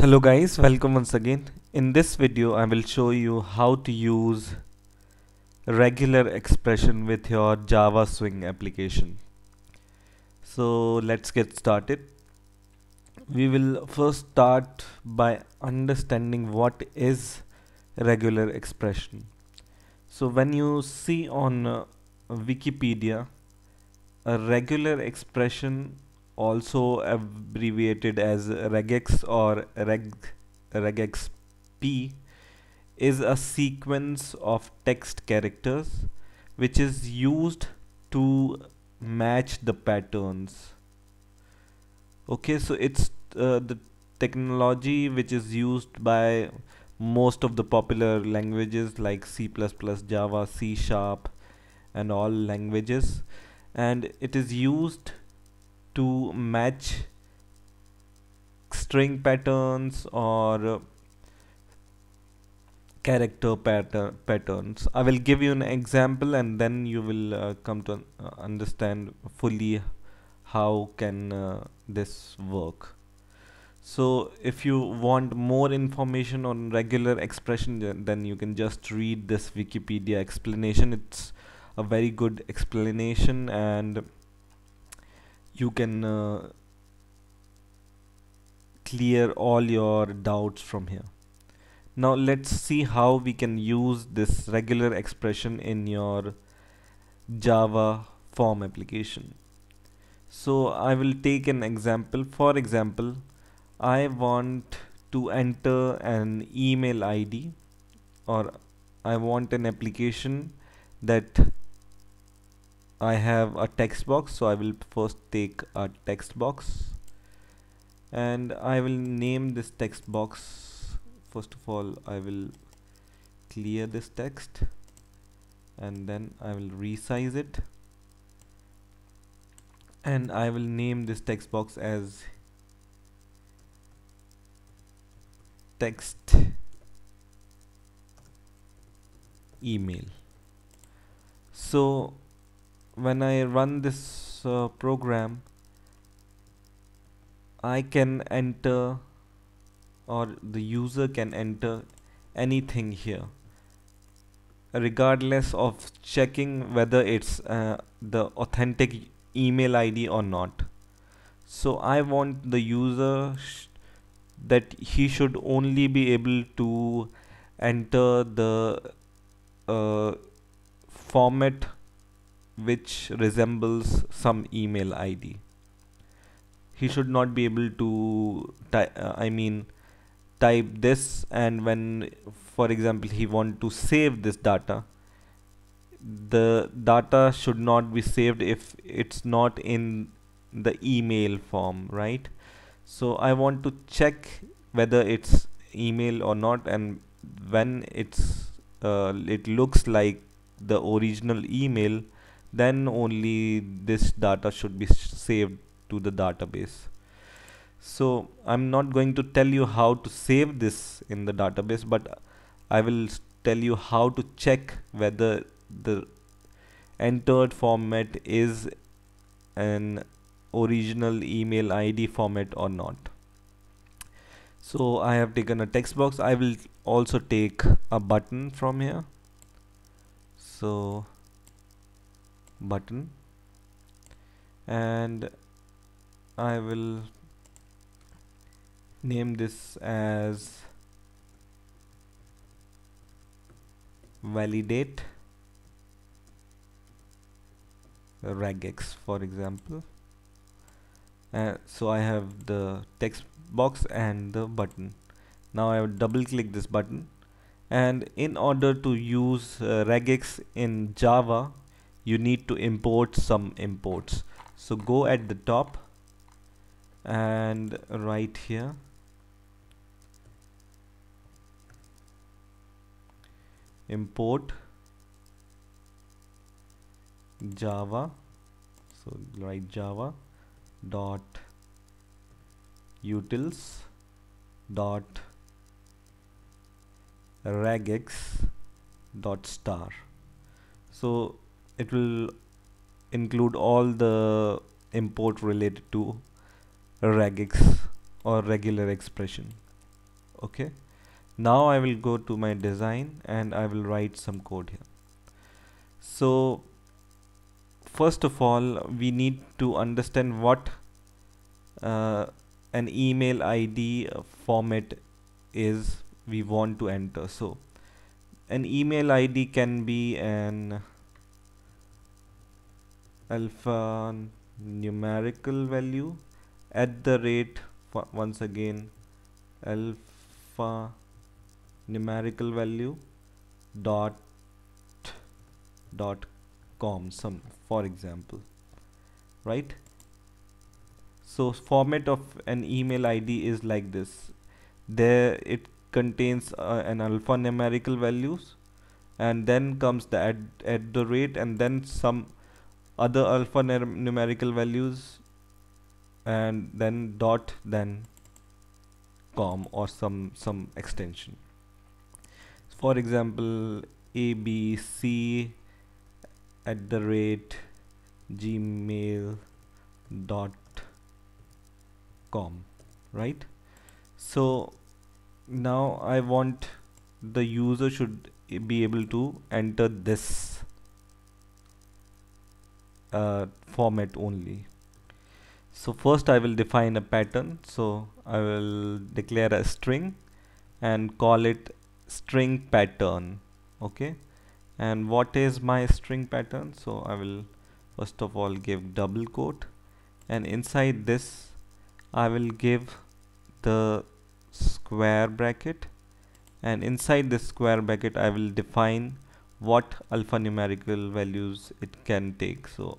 Hello guys, welcome once again. In this video I will show you how to use regular expression with your Java Swing application. So let's get started. We will first start by understanding what is regular expression. So when you see on uh, Wikipedia a regular expression also abbreviated as regex or reg regexp is a sequence of text characters which is used to match the patterns. Okay so it's uh, the technology which is used by most of the popular languages like C++, Java, C Sharp and all languages. And it is used to match string patterns or character pattern patterns. I will give you an example and then you will uh, come to uh, understand fully how can uh, this work. So if you want more information on regular expression then you can just read this wikipedia explanation. It's a very good explanation and you can uh, clear all your doubts from here. Now let's see how we can use this regular expression in your Java form application. So I will take an example. For example I want to enter an email ID or I want an application that I have a text box so I will first take a text box. And I will name this text box. First of all I will clear this text. And then I will resize it. And I will name this text box as text email. So when I run this uh, program I can enter or the user can enter anything here regardless of checking whether it's uh, the authentic email ID or not. So I want the user that he should only be able to enter the uh, format which resembles some email ID. He should not be able to uh, I mean, type this and when, for example, he want to save this data, the data should not be saved if it's not in the email form, right? So I want to check whether it's email or not and when it's uh, it looks like the original email then only this data should be saved to the database. So I'm not going to tell you how to save this in the database but I will tell you how to check whether the entered format is an original email ID format or not. So I have taken a text box. I will also take a button from here. So button. And I will name this as validate regex for example. Uh, so I have the text box and the button. Now I will double click this button. And in order to use uh, regex in Java you need to import some imports. So go at the top and right here. Import java. So write java dot utils dot regex dot star. So it will include all the import related to regex or regular expression. Okay? Now I will go to my design and I will write some code here. So first of all we need to understand what uh, an email ID format is we want to enter. So an email ID can be an alpha numerical value at the rate once again alpha numerical value dot dot com some for example right? So format of an email id is like this. There it contains uh, an alphanumerical values and then comes the at, at the rate and then some other alphanumerical values and then dot then com or some some extension. For example abc at the rate gmail dot com right? So now I want the user should be able to enter this uh, format only. So first I will define a pattern. So I will declare a string and call it string pattern okay? And what is my string pattern? So I will first of all give double quote. And inside this I will give the square bracket. And inside this square bracket I will define what alphanumerical values it can take. So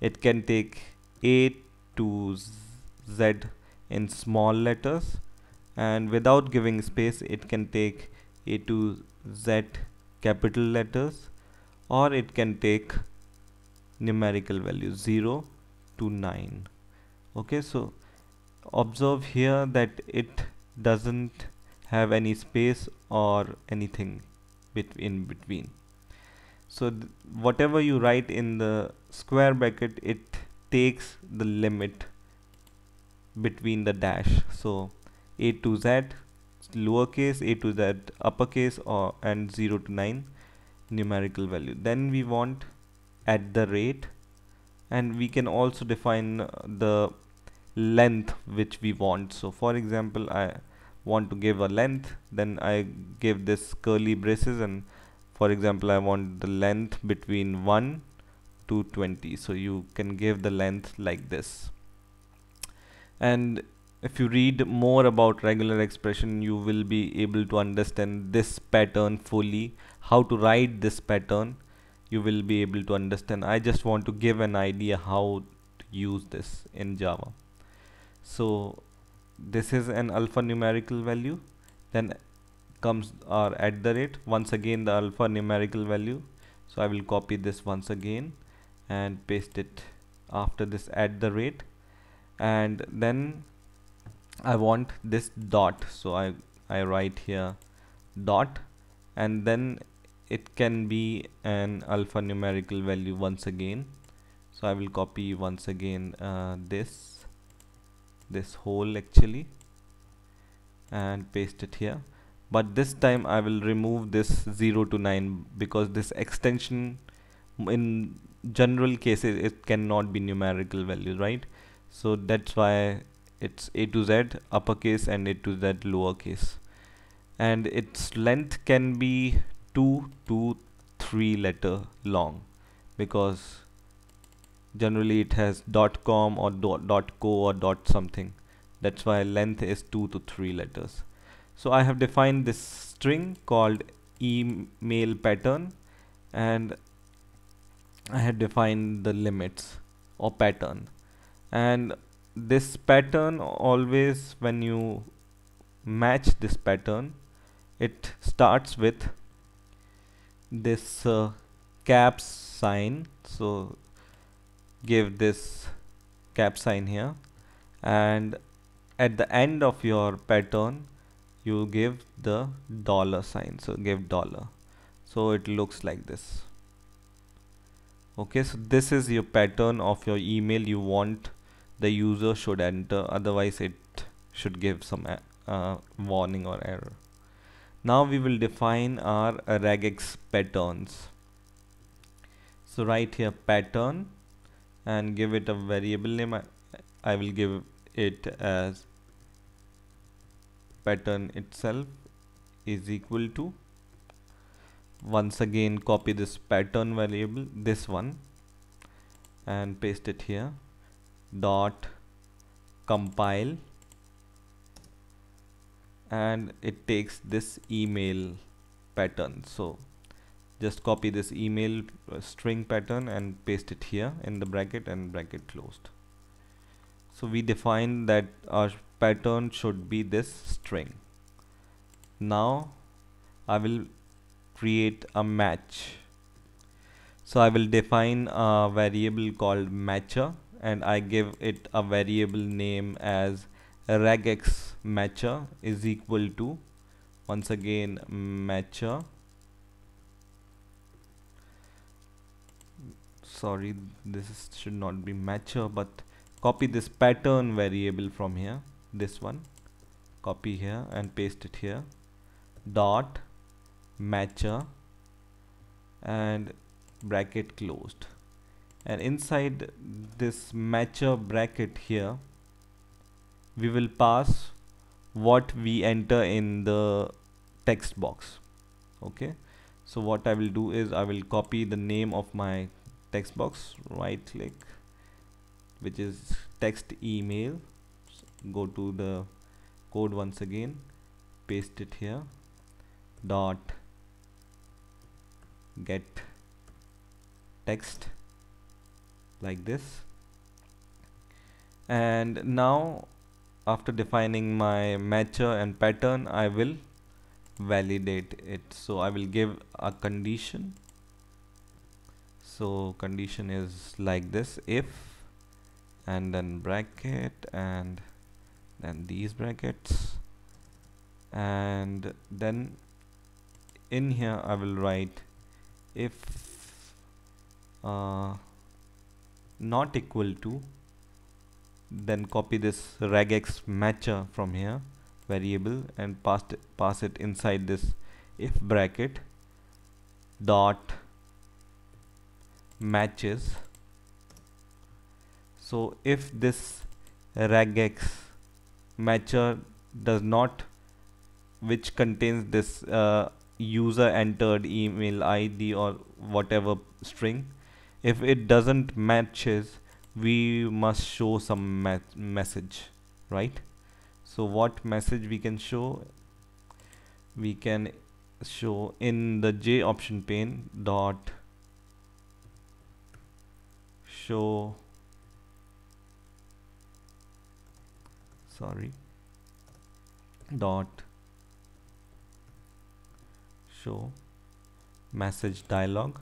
it can take a to z in small letters and without giving space it can take a to z capital letters or it can take numerical values 0 to 9 okay so observe here that it doesn't have any space or anything bet in between so whatever you write in the square bracket it takes the limit between the dash. So a to z lowercase a to z uppercase or and 0 to 9 numerical value. Then we want at the rate and we can also define uh, the length which we want. So for example I want to give a length then I give this curly braces and for example I want the length between 1 to 20 so you can give the length like this. And if you read more about regular expression you will be able to understand this pattern fully. How to write this pattern you will be able to understand. I just want to give an idea how to use this in Java. So this is an alphanumerical value. Then comes our at the rate. Once again the alpha numerical value. So I will copy this once again and paste it after this at the rate. And then I want this dot. So I I write here dot. And then it can be an alphanumerical value once again. So I will copy once again uh, this this whole actually and paste it here but this time I will remove this 0 to 9 because this extension in general cases it cannot be numerical values right? So that's why it's a to z uppercase and a to z lowercase and its length can be 2 to 3 letter long because generally it has dot .com or dot .co or dot .something. That's why length is 2 to 3 letters so I have defined this string called email pattern and I had defined the limits or pattern. And this pattern always when you match this pattern it starts with this uh, caps sign. So give this cap sign here. And at the end of your pattern you give the dollar sign. So give dollar. So it looks like this. Okay so this is your pattern of your email you want the user should enter. Otherwise it should give some uh, warning or error. Now we will define our regex patterns. So write here pattern and give it a variable name. I, I will give it as pattern itself is equal to once again copy this pattern variable this one and paste it here dot compile and it takes this email pattern. So just copy this email uh, string pattern and paste it here in the bracket and bracket closed. So we define that our pattern should be this string. Now I will create a match. So I will define a variable called matcher and I give it a variable name as regex matcher is equal to once again matcher. Sorry this is, should not be matcher but copy this pattern variable from here this one. Copy here and paste it here. Dot matcher and bracket closed. And inside this matcher bracket here we will pass what we enter in the text box. Okay? So what I will do is I will copy the name of my text box. Right click which is text email go to the code once again paste it here dot get text like this. And now after defining my matcher and pattern I will validate it. So I will give a condition. So condition is like this if and then bracket and then these brackets. And then in here I will write if uh, not equal to then copy this regex matcher from here variable and pass it, pass it inside this if bracket dot matches. So if this regex matcher does not which contains this uh, user entered email ID or whatever string. If it doesn't matches we must show some message right? So what message we can show? We can show in the J option pane dot show sorry dot show message dialog.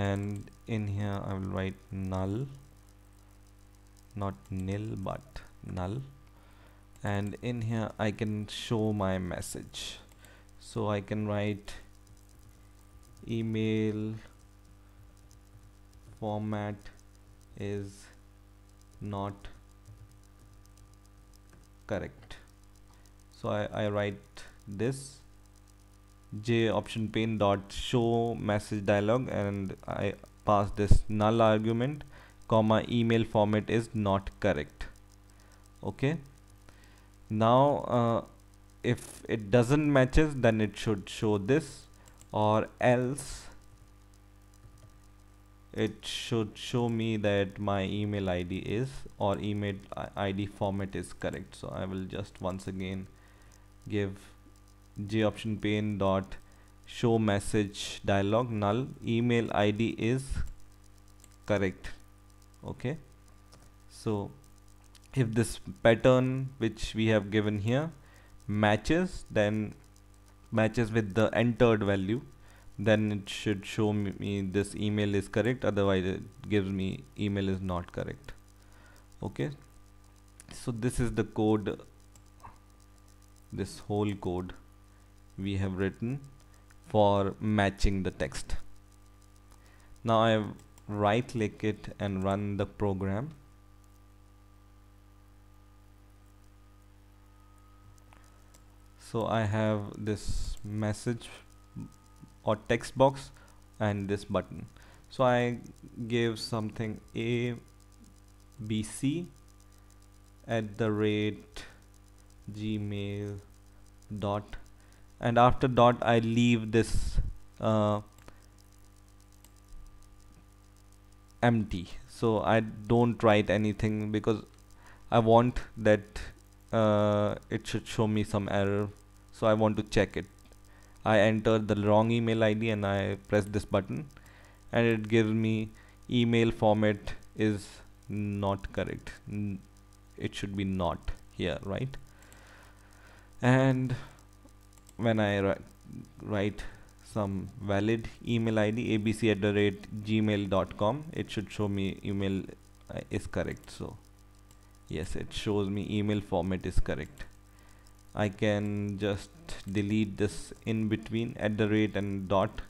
And in here I will write null not nil but null. And in here I can show my message. So I can write email format is not correct. So I, I write this j option pane dot show message dialog and I pass this null argument comma email format is not correct. Okay? Now uh, if it doesn't matches then it should show this or else it should show me that my email ID is or email ID format is correct. So I will just once again give j option pane dot show message dialog null. Email id is correct. Okay? So if this pattern which we have given here matches then matches with the entered value then it should show me this email is correct otherwise it gives me email is not correct. Okay? So this is the code this whole code we have written for matching the text. Now I right click it and run the program. So I have this message or text box and this button. So I give something a b c at the rate gmail dot. And after dot I leave this uh, empty. So I don't write anything because I want that uh, it should show me some error. So I want to check it I enter the wrong email ID and I press this button and it gives me email format is not correct. It should be not here right? And when I write some valid email ID abc at the rate gmail.com it should show me email uh, is correct. So yes it shows me email format is correct I can just delete this in between at the rate and dot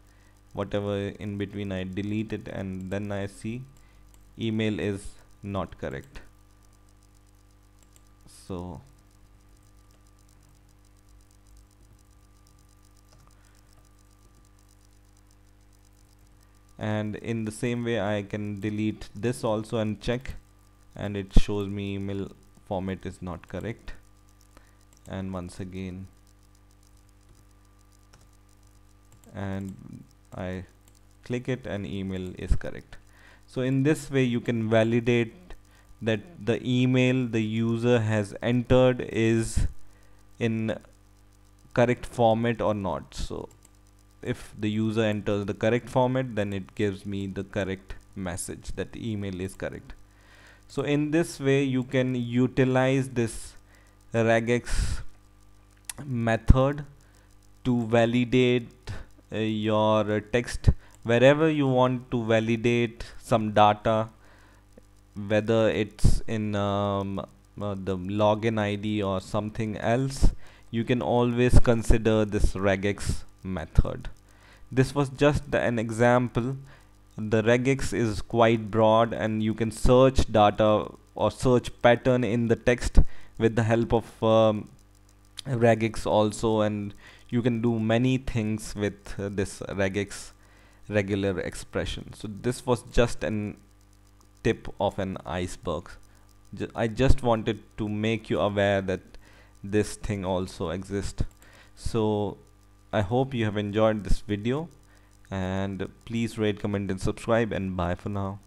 whatever in between I delete it and then I see email is not correct. So and in the same way I can delete this also and check and it shows me email format is not correct and once again. And I click it and email is correct. So in this way you can validate that the email the user has entered is in correct format or not. So if the user enters the correct format then it gives me the correct message that email is correct. So in this way you can utilize this regex method to validate uh, your text. Wherever you want to validate some data whether it's in um, uh, the login ID or something else you can always consider this regex method. This was just the, an example. The regex is quite broad and you can search data or search pattern in the text with the help of um, regex also and you can do many things with uh, this regex regular expression. So this was just an tip of an iceberg. I just wanted to make you aware that this thing also exists so I hope you have enjoyed this video and please rate comment and subscribe and bye for now